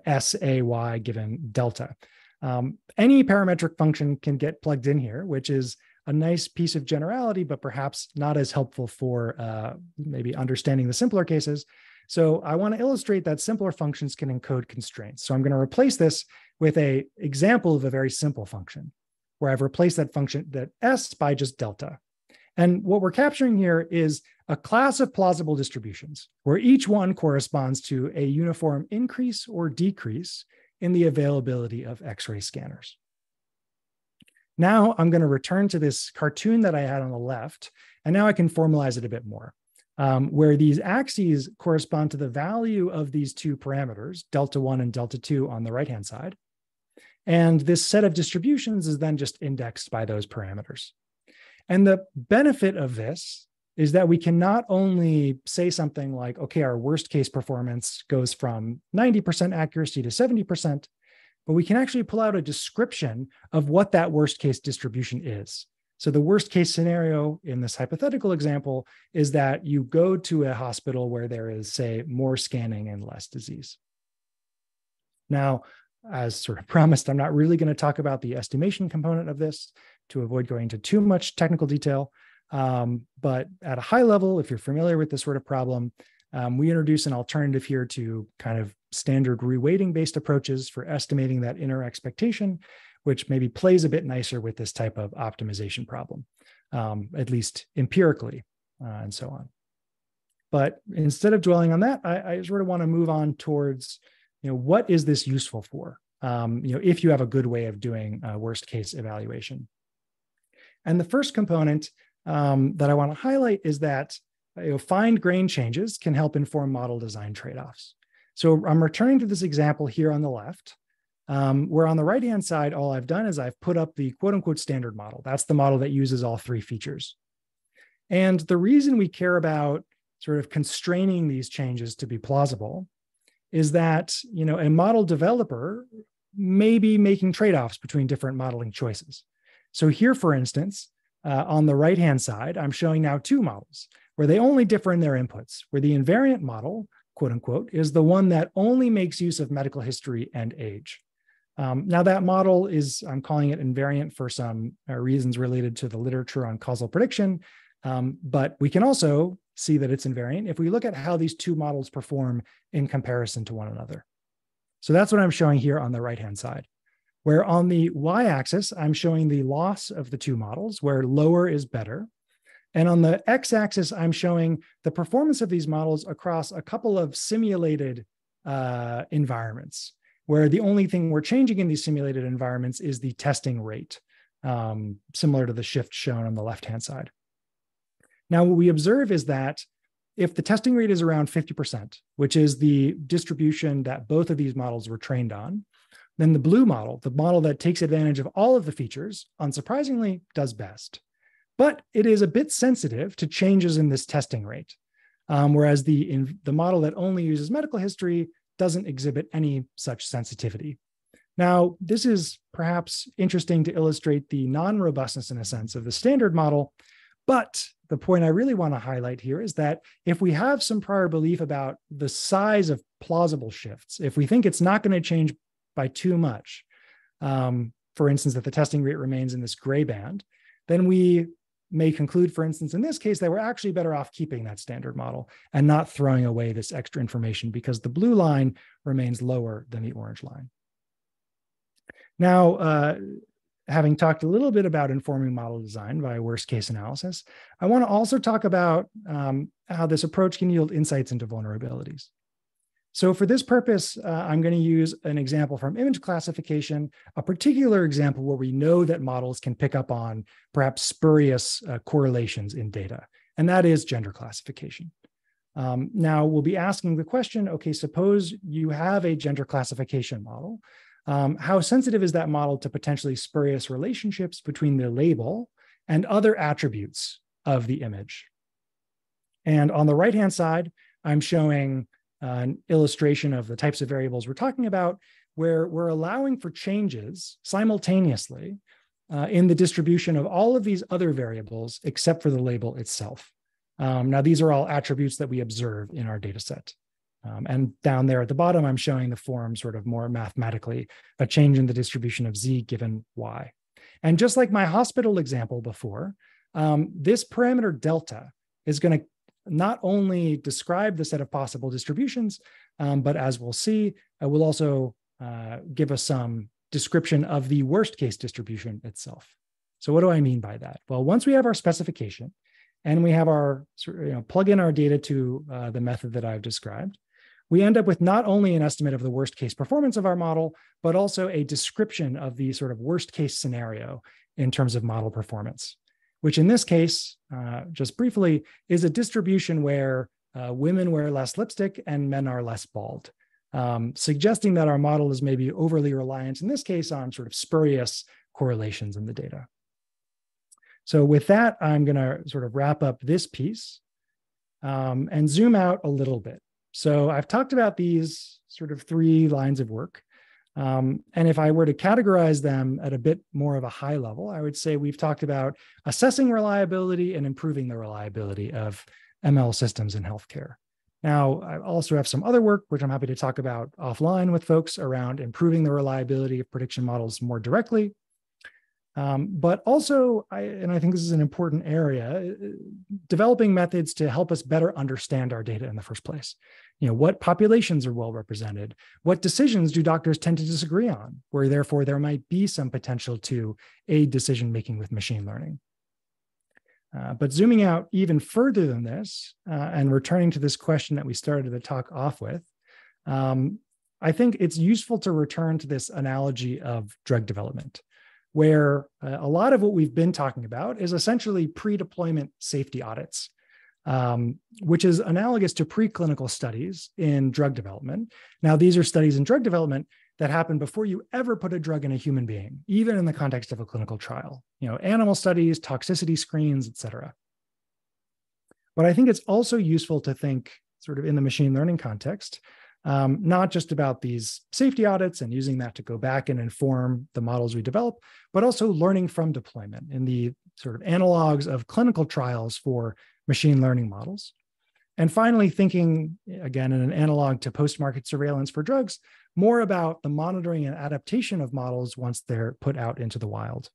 S, A, Y given delta. Um, any parametric function can get plugged in here, which is a nice piece of generality, but perhaps not as helpful for uh, maybe understanding the simpler cases. So I want to illustrate that simpler functions can encode constraints. So I'm going to replace this with a example of a very simple function where I've replaced that function, that s by just delta. And what we're capturing here is a class of plausible distributions where each one corresponds to a uniform increase or decrease in the availability of X-ray scanners. Now I'm going to return to this cartoon that I had on the left, and now I can formalize it a bit more, um, where these axes correspond to the value of these two parameters, delta 1 and delta 2 on the right-hand side. And this set of distributions is then just indexed by those parameters. And the benefit of this is that we can not only say something like, okay, our worst case performance goes from 90% accuracy to 70%, but we can actually pull out a description of what that worst case distribution is. So the worst case scenario in this hypothetical example is that you go to a hospital where there is, say, more scanning and less disease. Now, as sort of [laughs] promised, I'm not really going to talk about the estimation component of this to avoid going into too much technical detail. Um, but at a high level, if you're familiar with this sort of problem, um, we introduce an alternative here to kind of standard reweighting based approaches for estimating that inner expectation, which maybe plays a bit nicer with this type of optimization problem, um, at least empirically, uh, and so on. But instead of dwelling on that, I, I sort of want to move on towards, you know, what is this useful for? Um, you know, if you have a good way of doing worst case evaluation. And the first component um, that I want to highlight is that you know, fine grain changes can help inform model design trade-offs. So I'm returning to this example here on the left, um, where on the right-hand side, all I've done is I've put up the quote unquote standard model. That's the model that uses all three features. And the reason we care about sort of constraining these changes to be plausible is that you know a model developer may be making trade-offs between different modeling choices. So here, for instance, uh, on the right-hand side, I'm showing now two models where they only differ in their inputs, where the invariant model, quote unquote, is the one that only makes use of medical history and age. Um, now that model is, I'm calling it invariant for some uh, reasons related to the literature on causal prediction, um, but we can also see that it's invariant if we look at how these two models perform in comparison to one another. So that's what I'm showing here on the right-hand side, where on the y-axis, I'm showing the loss of the two models, where lower is better. And on the x-axis, I'm showing the performance of these models across a couple of simulated uh, environments, where the only thing we're changing in these simulated environments is the testing rate, um, similar to the shift shown on the left-hand side. Now, what we observe is that if the testing rate is around 50%, which is the distribution that both of these models were trained on, then the blue model, the model that takes advantage of all of the features, unsurprisingly, does best. But it is a bit sensitive to changes in this testing rate, um, whereas the, in, the model that only uses medical history doesn't exhibit any such sensitivity. Now, this is perhaps interesting to illustrate the non robustness, in a sense, of the standard model, but the point I really want to highlight here is that if we have some prior belief about the size of plausible shifts, if we think it's not going to change by too much, um, for instance, that the testing rate remains in this gray band, then we may conclude, for instance, in this case, that we're actually better off keeping that standard model and not throwing away this extra information because the blue line remains lower than the orange line. Now, uh, having talked a little bit about informing model design by worst case analysis, I want to also talk about um, how this approach can yield insights into vulnerabilities. So for this purpose, uh, I'm going to use an example from image classification, a particular example where we know that models can pick up on perhaps spurious uh, correlations in data, and that is gender classification. Um, now we'll be asking the question, okay, suppose you have a gender classification model um, how sensitive is that model to potentially spurious relationships between the label and other attributes of the image? And on the right hand side, I'm showing an illustration of the types of variables we're talking about, where we're allowing for changes simultaneously uh, in the distribution of all of these other variables except for the label itself. Um, now, these are all attributes that we observe in our data set. Um, and down there at the bottom, I'm showing the form sort of more mathematically, a change in the distribution of z given y. And just like my hospital example before, um, this parameter delta is going to not only describe the set of possible distributions, um, but as we'll see, it will also uh, give us some description of the worst case distribution itself. So what do I mean by that? Well, once we have our specification and we have our, you know, plug in our data to uh, the method that I've described, we end up with not only an estimate of the worst case performance of our model, but also a description of the sort of worst case scenario in terms of model performance, which in this case, uh, just briefly, is a distribution where uh, women wear less lipstick and men are less bald, um, suggesting that our model is maybe overly reliant, in this case, on sort of spurious correlations in the data. So with that, I'm going to sort of wrap up this piece um, and zoom out a little bit. So I've talked about these sort of three lines of work. Um, and if I were to categorize them at a bit more of a high level, I would say we've talked about assessing reliability and improving the reliability of ML systems in healthcare. Now, I also have some other work, which I'm happy to talk about offline with folks around improving the reliability of prediction models more directly. Um, but also, I, and I think this is an important area, uh, developing methods to help us better understand our data in the first place. You know, what populations are well represented? What decisions do doctors tend to disagree on, where therefore there might be some potential to aid decision making with machine learning? Uh, but zooming out even further than this, uh, and returning to this question that we started the talk off with, um, I think it's useful to return to this analogy of drug development where uh, a lot of what we've been talking about is essentially pre deployment safety audits, um, which is analogous to preclinical studies in drug development. Now, these are studies in drug development that happen before you ever put a drug in a human being, even in the context of a clinical trial, you know, animal studies, toxicity screens, et cetera. But I think it's also useful to think sort of in the machine learning context um, not just about these safety audits and using that to go back and inform the models we develop, but also learning from deployment in the sort of analogs of clinical trials for machine learning models. and finally, thinking again in an analog to post market surveillance for drugs, more about the monitoring and adaptation of models once they're put out into the wild.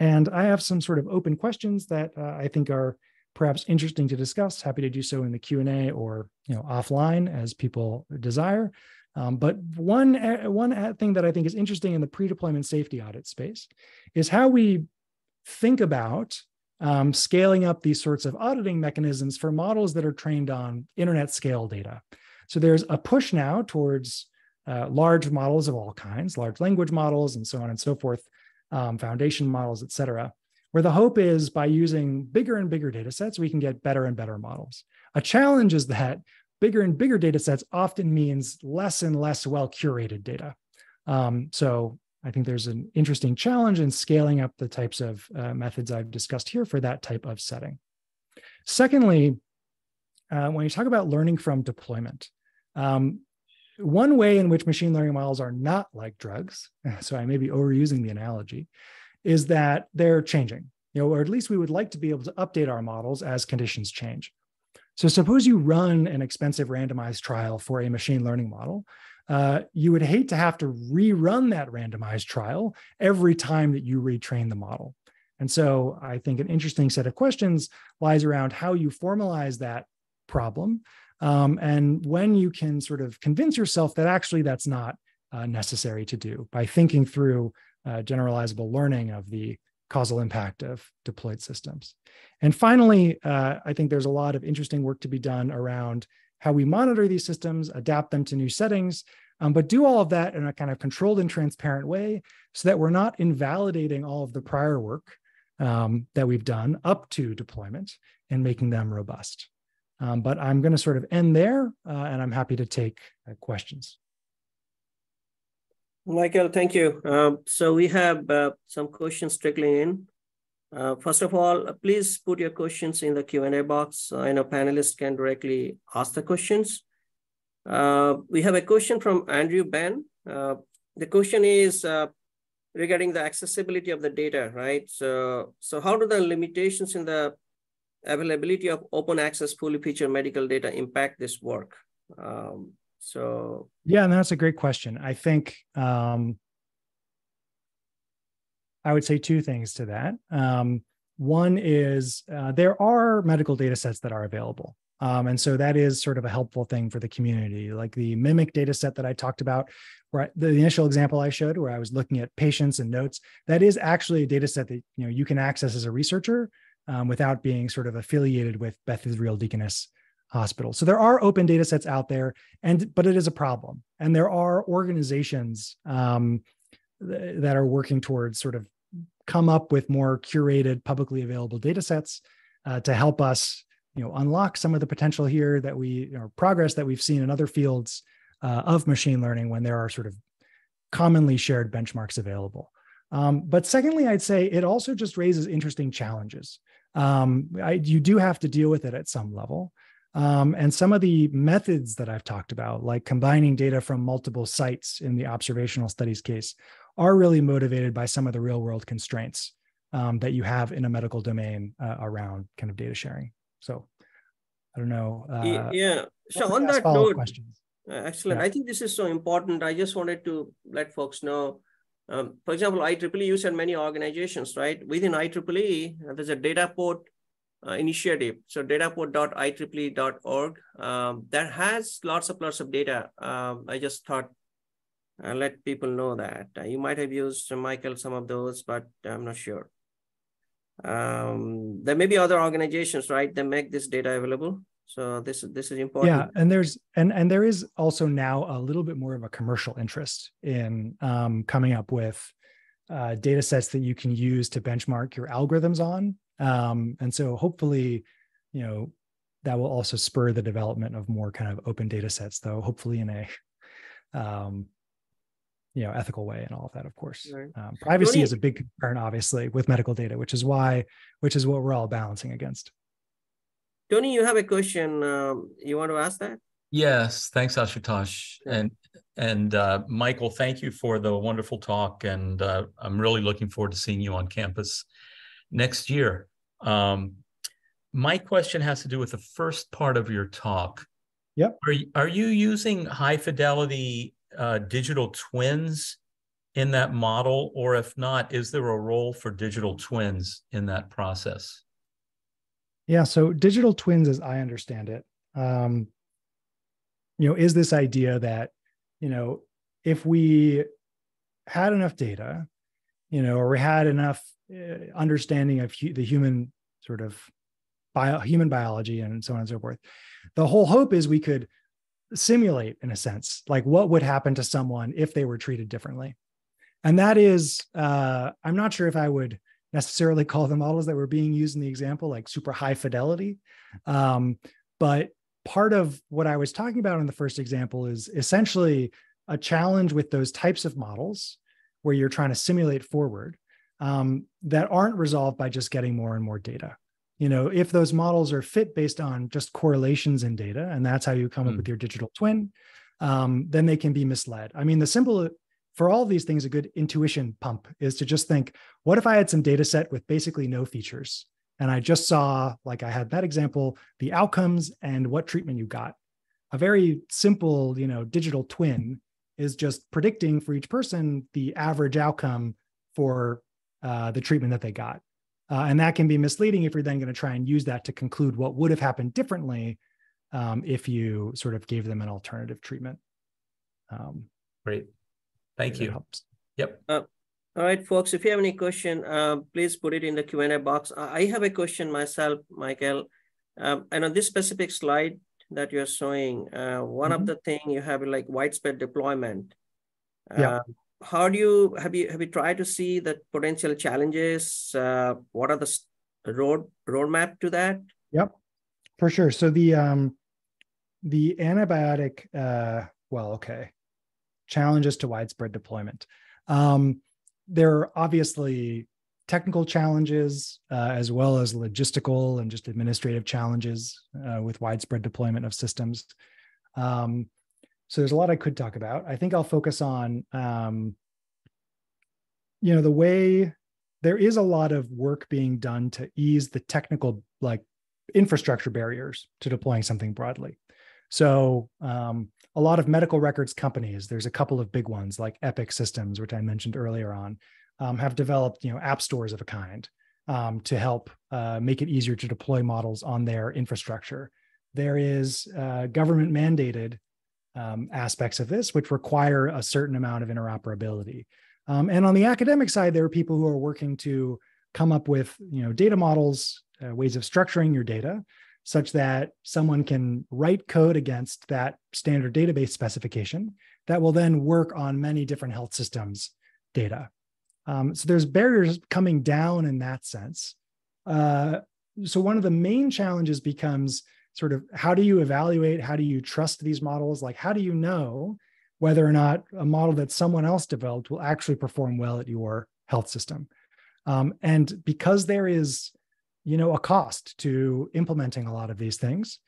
And I have some sort of open questions that uh, I think are perhaps interesting to discuss. Happy to do so in the Q&A or you know offline as people desire. Um, but one, uh, one thing that I think is interesting in the pre-deployment safety audit space is how we think about um, scaling up these sorts of auditing mechanisms for models that are trained on internet scale data. So there's a push now towards uh, large models of all kinds, large language models, and so on and so forth, um, foundation models, et cetera, where the hope is by using bigger and bigger data sets, we can get better and better models. A challenge is that bigger and bigger data sets often means less and less well curated data. Um, so I think there's an interesting challenge in scaling up the types of uh, methods I've discussed here for that type of setting. Secondly, uh, when you talk about learning from deployment, um, one way in which machine learning models are not like drugs, [laughs] so I may be overusing the analogy, is that they're changing, you know, or at least we would like to be able to update our models as conditions change. So suppose you run an expensive randomized trial for a machine learning model. Uh, you would hate to have to rerun that randomized trial every time that you retrain the model. And so I think an interesting set of questions lies around how you formalize that problem um, and when you can sort of convince yourself that actually that's not uh, necessary to do by thinking through uh, generalizable learning of the causal impact of deployed systems. And finally, uh, I think there's a lot of interesting work to be done around how we monitor these systems, adapt them to new settings, um, but do all of that in a kind of controlled and transparent way so that we're not invalidating all of the prior work um, that we've done up to deployment and making them robust. Um, but I'm going to sort of end there, uh, and I'm happy to take uh, questions. Michael, thank you. Um, so we have uh, some questions trickling in. Uh, first of all, please put your questions in the Q&A box. I know panelists can directly ask the questions. Uh, we have a question from Andrew Ben. Uh, the question is regarding the accessibility of the data, right? So, so how do the limitations in the availability of open access fully featured medical data impact this work? Um, so yeah, and that's a great question. I think um, I would say two things to that. Um, one is uh, there are medical data sets that are available. Um, and so that is sort of a helpful thing for the community, like the MIMIC data set that I talked about, where the initial example I showed, where I was looking at patients and notes. That is actually a data set that you know you can access as a researcher um, without being sort of affiliated with Beth Israel Deaconess Hospital. So there are open data sets out there, and but it is a problem. And there are organizations um, th- that are working towards sort of come up with more curated, publicly available data sets uh, to help us, you know, unlock some of the potential here that we, or progress that we've seen in other fields uh, of machine learning when there are sort of commonly shared benchmarks available. Um, but secondly, I'd say it also just raises interesting challenges um, I, you do have to deal with it at some level. Um, and some of the methods that I've talked about, like combining data from multiple sites in the observational studies case, are really motivated by some of the real world constraints um, that you have in a medical domain uh, around kind of data sharing. So I don't know. Uh, yeah. So on that note, questions. Uh, excellent. Yeah. I think this is so important. I just wanted to let folks know um, for example, IEEE, you said many organizations, right? Within IEEE, uh, there's a data port uh, initiative. So dataport.ieee.org um, that has lots of lots of data. Um, I just thought uh, let people know that. Uh, you might have used, uh, Michael, some of those, but I'm not sure. Um, there may be other organizations, right, that make this data available. So this this is important. Yeah, and there's and and there is also now a little bit more of a commercial interest in um, coming up with uh, data sets that you can use to benchmark your algorithms on. Um, and so hopefully, you know, that will also spur the development of more kind of open data sets, though hopefully in a um, you know ethical way and all of that of course right. um, privacy is a big concern obviously with medical data which is why which is what we're all balancing against Tony, you have a question. Um, you want to ask that? Yes, thanks, Ashutosh. And and uh, Michael, thank you for the wonderful talk. And uh, I'm really looking forward to seeing you on campus next year. Um, my question has to do with the first part of your talk. Yep. Are you, are you using high fidelity uh, digital twins in that model? Or if not, is there a role for digital twins in that process? Yeah. So digital twins, as I understand it, um, you know, is this idea that, you know, if we had enough data, you know, or we had enough uh, understanding of hu- the human sort of bio, human biology and so on and so forth, the whole hope is we could simulate, in a sense, like what would happen to someone if they were treated differently. And that is, uh, I'm not sure if I would necessarily [laughs] call the models that were being used in the example like super high fidelity. Um, but part of what I was talking about in the first example is essentially a challenge with those types of models where you're trying to simulate forward um, that aren't resolved by just getting more and more data. You know, if those models are fit based on just correlations in data, and that's how you come mm. up hmm. with your digital twin, um, then they can be misled. I mean, the simple for all these things, a good intuition pump is to just think, what if I had some data set with basically no features? And I just saw, like I had that example, the outcomes and what treatment you got. A very simple, you know, digital twin is just predicting for each person the average outcome for uh, the treatment that they got. Uh, and that can be misleading if you're then going to try and use that to conclude what would have happened differently um, if you sort of gave them an alternative treatment. Um, Great. Thank you. Helps. Yep. Uh, all right, folks, if you have any question, uh, please put it in the Q&A box. I have a question myself, Michael. Um, and on this specific slide that you're showing, uh, one mm -hmm. of mm-hmm. the thing you have like widespread deployment. Yeah. How do you, have you, have you tried to see the potential challenges? Uh, what are the road roadmap to that? Yep, for sure. So the, um, the antibiotic, uh, well, okay challenges to widespread deployment. Um, there are obviously technical challenges uh, as well as logistical and just administrative challenges uh, with widespread deployment of systems. Um, so there's a lot I could talk about. I think I'll focus on, um, you know, the way there is a lot of work being done to ease the technical like infrastructure barriers to deploying something broadly. So um, a lot of medical records companies, there's a couple of big ones like Epic Systems, which I mentioned earlier on, um, have developed you know app stores of a kind um, to help uh, make it easier to deploy models on their infrastructure. There is uh, government mandated um, aspects of this, which require a certain amount of interoperability. Um, and on the academic side, there are people who are working to come up with you know data models, uh, ways of structuring your data such that someone can write code against that standard database specification that will then work on many different health systems data. Um, so there's barriers coming down in that sense. Uh, so one of the main challenges becomes sort of how do you evaluate, how do you trust these models? Like how do you know whether or not a model that someone else developed will actually perform well at your health system? Um, and because there is you know a cost to implementing a lot of these things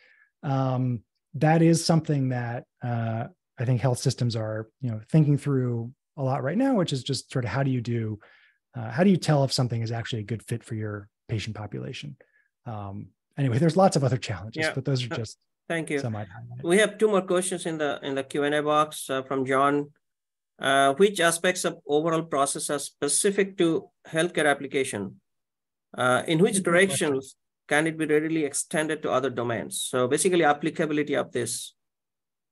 um, that is something that uh, i think health systems are you know thinking through a lot right now which is just sort of how do you do uh, how do you tell if something is actually a good fit for your patient population um, anyway there's lots of other challenges yeah. but those are uh, just thank you we have two more questions in the in the q&a box uh, from john uh, which aspects of overall process are specific to healthcare application uh, in which directions can it be readily extended to other domains? So basically applicability of this.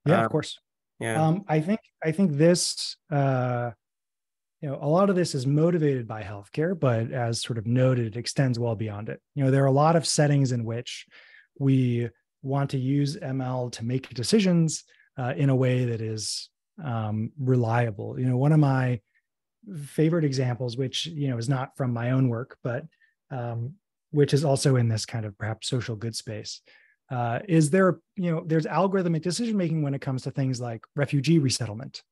Yeah, of course. Yeah. Um, I think, I think this, uh, you know, a lot of this is motivated by healthcare, but as sort of noted, it extends well beyond it. You know, there are a lot of settings in which we want to use ML to make decisions uh, in a way that is um, reliable. You know, one of my favorite examples, which you know is not from my own work, but um, which is also in this kind of perhaps social good space. Uh, is there, you know, there's algorithmic decision making when it comes to things like refugee resettlement,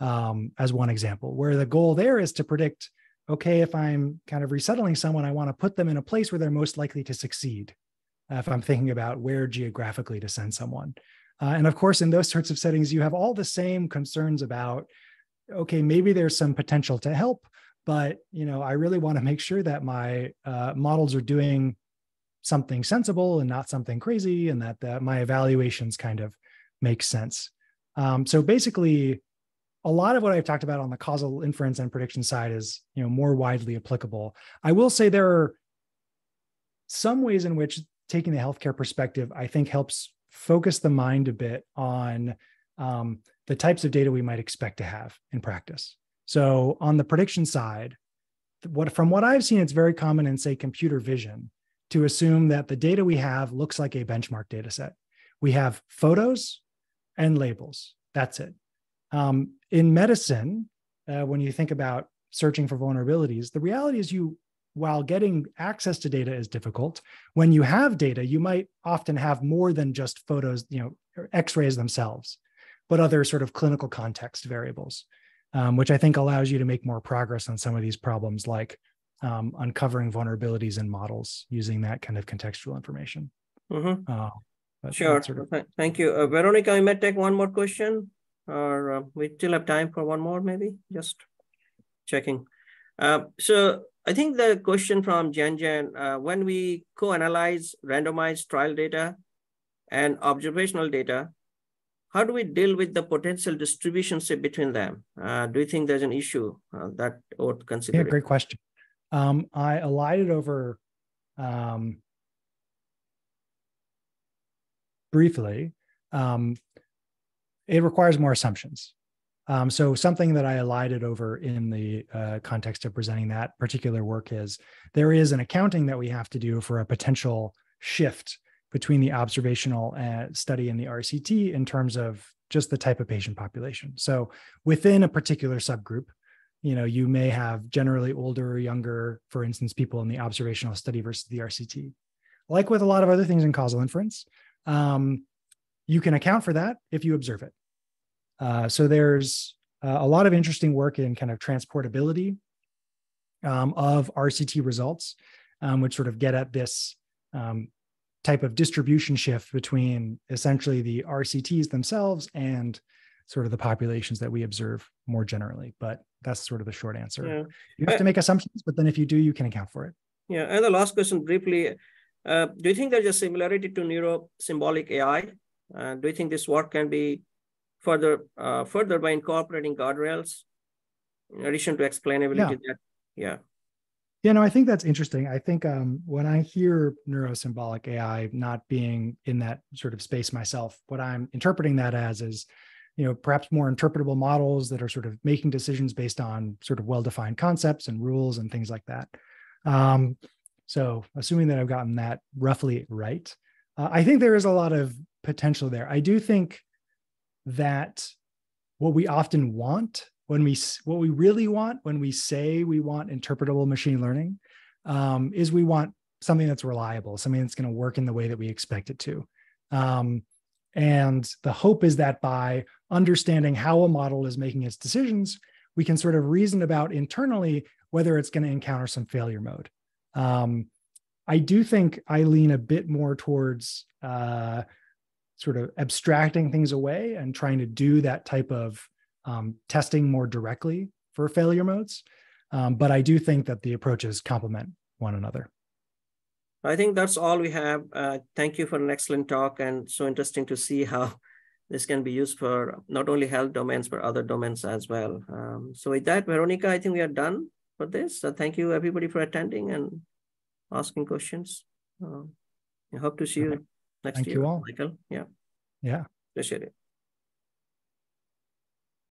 um, as one example, where the goal there is to predict, okay, if I'm kind of resettling someone, I want to put them in a place where they're most likely to succeed. Uh, if I'm thinking about where geographically to send someone. Uh, and of course, in those sorts of settings, you have all the same concerns about, okay, maybe there's some potential to help, but you know i really want to make sure that my uh, models are doing something sensible and not something crazy, and that, that my evaluations kind of make sense. Um, so basically, a lot of what I've talked about on the causal inference and prediction side is you know more widely applicable. I will say there are some ways in which taking the healthcare perspective, I think, helps focus the mind a bit on um, the types of data we might expect to have in practice. So on the prediction side, what from what I've seen, it's very common in say computer vision to assume that the data we have looks like a benchmark data set. We have photos and labels. That's it. Um, in medicine, uh, when you think about searching for vulnerabilities, the reality is you, while getting access to data is difficult, when you have data, you might often have more than just photos, you know, X-rays themselves, but other sort of clinical context variables, um, which I think allows you to make more progress on some of these problems, like um, uncovering vulnerabilities in models using that kind of contextual information. Mm-hmm. Uh, sure. Sort of... Thank you. Uh, Veronica, I might take one more question or uh, we still have time for one more, maybe just checking. Uh, so I think the question from Jen Jen, uh, when we co-analyze randomized trial data and observational data, how do we deal with the potential distribution say, between them? Uh, do you think there's an issue uh, that would consider? Yeah, great question. Um, I elided over um, briefly um, it requires more assumptions. Um, so something that I elided over in the uh, context of presenting that particular work is there is an accounting that we have to do for a potential shift between the observational uh, study and the RCT in terms of just the type of patient population. So within a particular subgroup, you know, you may have generally older or younger, for instance, people in the observational study versus the RCT. Like with a lot of other things in causal inference, um, you can account for that if you observe it. Uh, so there's uh, a lot of interesting work in kind of transportability um, of RCT results, um, which sort of get at this um, type of distribution shift between essentially the RCTs themselves and sort of the populations that we observe more generally. But that's sort of the short answer. Yeah. You have to make assumptions, but then if you do, you can account for it. Yeah. And the last question briefly, uh, do you think there's a similarity to neuro symbolic AI? Uh, do you think this work can be further uh, further by incorporating guardrails in addition to explainability? Yeah. That, yeah. Yeah, no, I think that's interesting. I think um, when I hear neurosymbolic AI not being in that sort of space myself, what I'm interpreting that as is, you know, perhaps more interpretable models that are sort of making decisions based on sort of well-defined concepts and rules and things like that. Um, so, assuming that I've gotten that roughly right, uh, I think there is a lot of potential there. I do think that what we often want when we what we really want when we say we want interpretable machine learning um, is we want something that's reliable something that's going to work in the way that we expect it to um, and the hope is that by understanding how a model is making its decisions we can sort of reason about internally whether it's going to encounter some failure mode um, i do think i lean a bit more towards uh, sort of abstracting things away and trying to do that type of um, testing more directly for failure modes. Um, but I do think that the approaches complement one another. I think that's all we have. Uh, thank you for an excellent talk and so interesting to see how [laughs] this can be used for not only health domains, but other domains as well. Um, so with that, Veronica, I think we are done for this. So thank you everybody for attending and asking questions. Uh, I hope to see you next Thank year. you all. Michael. Yeah. Yeah. Appreciate it.